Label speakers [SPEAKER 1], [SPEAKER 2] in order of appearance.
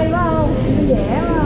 [SPEAKER 1] hay không? Nó dẻ mà